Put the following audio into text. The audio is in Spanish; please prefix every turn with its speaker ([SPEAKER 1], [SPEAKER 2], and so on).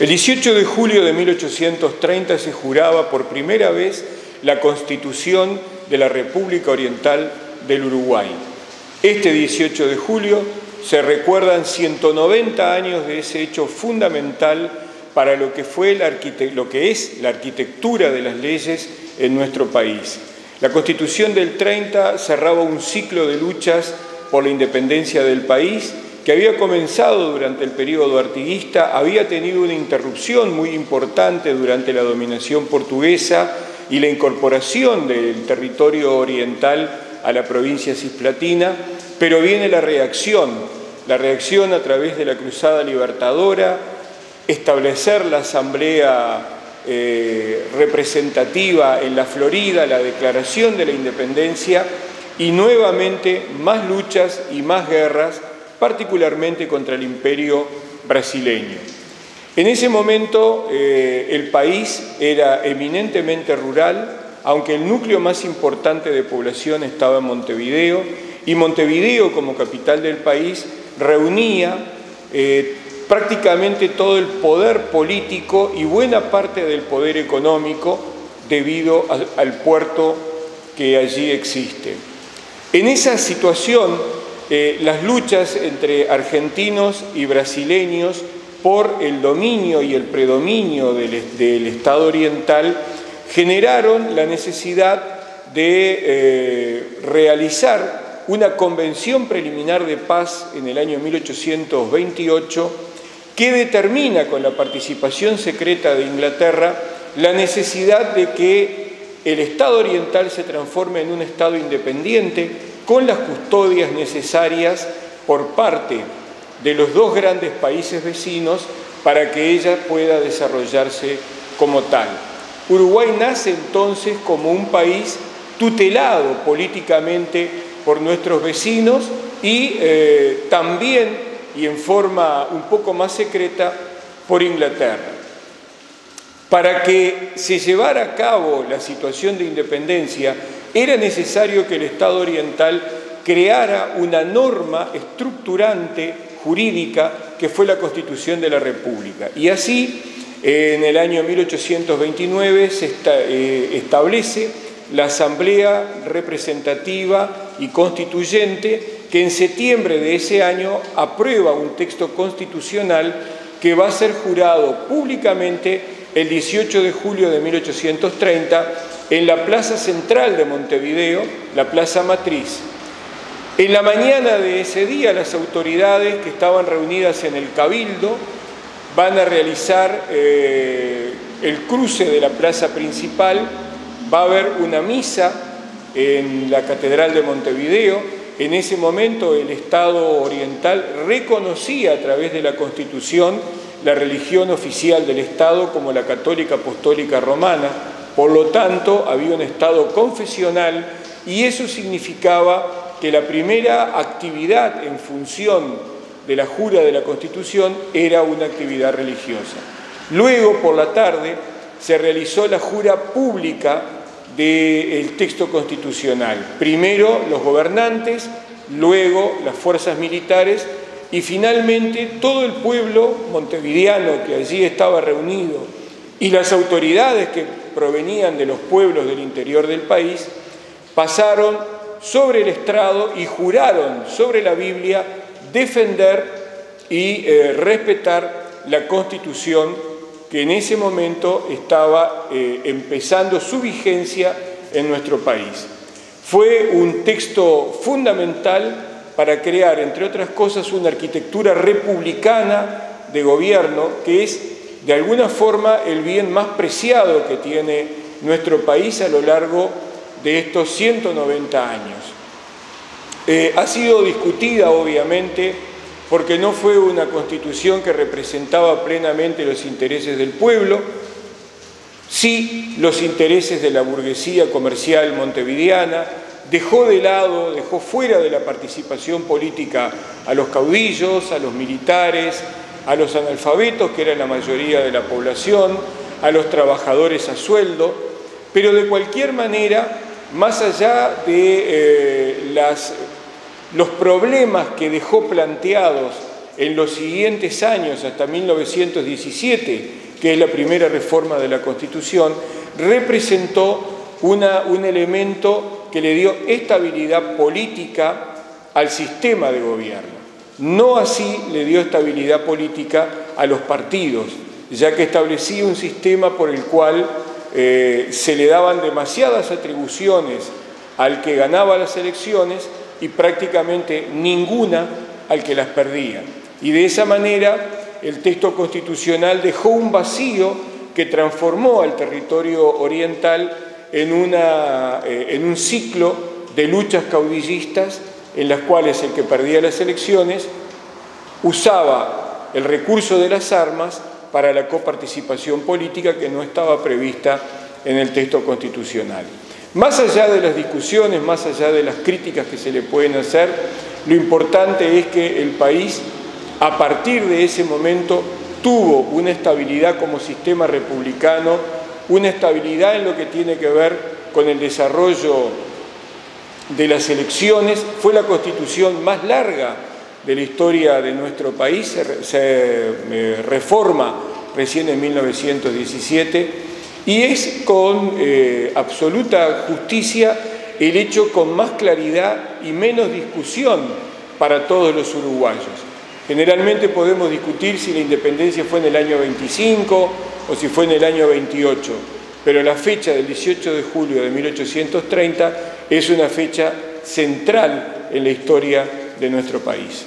[SPEAKER 1] El 18 de julio de 1830 se juraba por primera vez la constitución de la República Oriental del Uruguay. Este 18 de julio se recuerdan 190 años de ese hecho fundamental para lo que, fue lo que es la arquitectura de las leyes en nuestro país. La Constitución del 30 cerraba un ciclo de luchas por la independencia del país que había comenzado durante el periodo artiguista, había tenido una interrupción muy importante durante la dominación portuguesa y la incorporación del territorio oriental a la provincia cisplatina, pero viene la reacción, la reacción a través de la Cruzada Libertadora, establecer la Asamblea eh, representativa en la Florida, la declaración de la independencia y nuevamente más luchas y más guerras, particularmente contra el imperio brasileño. En ese momento eh, el país era eminentemente rural, aunque el núcleo más importante de población estaba en Montevideo, y Montevideo como capital del país reunía eh, prácticamente todo el poder político y buena parte del poder económico debido al, puerto que allí existe. En esa situación, eh, las luchas entre argentinos y brasileños por el dominio y el predominio del, Estado oriental generaron la necesidad de eh, realizar una convención preliminar de paz en el año 1828 que determina con la participación secreta de Inglaterra la necesidad de que el Estado oriental se transforme en un Estado independiente con las custodias necesarias por parte de los dos grandes países vecinos para que ella pueda desarrollarse como tal. Uruguay nace entonces como un país tutelado políticamente por nuestros vecinos y eh, también y en forma un poco más secreta por Inglaterra. Para que se llevara a cabo la situación de independencia, era necesario que el Estado oriental creara una norma estructurante jurídica que fue la Constitución de la República. Y así, en el año 1829 se eh, establece la Asamblea Representativa y Constituyente que en septiembre de ese año aprueba un texto constitucional que va a ser jurado públicamente el 18 de julio de 1830 en la plaza central de Montevideo, la plaza matriz. En la mañana de ese día las autoridades que estaban reunidas en el cabildo van a realizar eh, el cruce de la plaza principal, va a haber una misa en la Catedral de Montevideo, en ese momento el Estado oriental reconocía a través de la Constitución la religión oficial del Estado como la católica apostólica romana, por lo tanto había un Estado confesional y eso significaba que la primera actividad en función de la jura de la Constitución era una actividad religiosa. Luego, por la tarde, se realizó la jura pública del texto constitucional. Primero los gobernantes, luego las fuerzas militares y finalmente todo el pueblo montevideano que allí estaba reunido y las autoridades que provenían de los pueblos del interior del país pasaron sobre el estrado y juraron sobre la Biblia defender y eh, respetar la constitución que en ese momento estaba eh, empezando su vigencia en nuestro país. Fue un texto fundamental para crear, entre otras cosas, una arquitectura republicana de gobierno que es, de alguna forma, el bien más preciado que tiene nuestro país a lo largo de estos 190 años. Eh, ha sido discutida, obviamente, porque no fue una constitución que representaba plenamente los intereses del pueblo, sí los intereses de la burguesía comercial montevideana, dejó de lado, dejó fuera de la participación política a los caudillos, a los militares, a los analfabetos, que eran la mayoría de la población, a los trabajadores a sueldo, pero de cualquier manera, más allá de eh, los problemas que dejó planteados en los siguientes años, hasta 1917, que es la primera reforma de la Constitución, representó un elemento que le dio estabilidad política al sistema de gobierno. No así le dio estabilidad política a los partidos, ya que establecía un sistema por el cual eh, se le daban demasiadas atribuciones al que ganaba las elecciones y prácticamente ninguna al que las perdía. Y de esa manera el texto constitucional dejó un vacío que transformó al territorio oriental en, una, eh, en un ciclo de luchas caudillistas en las cuales el que perdía las elecciones usaba el recurso de las armas para la coparticipación política que no estaba prevista en el texto constitucional. Más allá de las discusiones, más allá de las críticas que se le pueden hacer, lo importante es que el país, a partir de ese momento, tuvo una estabilidad como sistema republicano, una estabilidad en lo que tiene que ver con el desarrollo de las elecciones, fue la constitución más larga de la historia de nuestro país, se, eh, reforma recién en 1917 y es con eh, absoluta justicia el hecho con más claridad y menos discusión para todos los uruguayos. Generalmente podemos discutir si la independencia fue en el año 25 o si fue en el año 28, pero la fecha del 18 de julio de 1830 es una fecha central en la historia de nuestro país.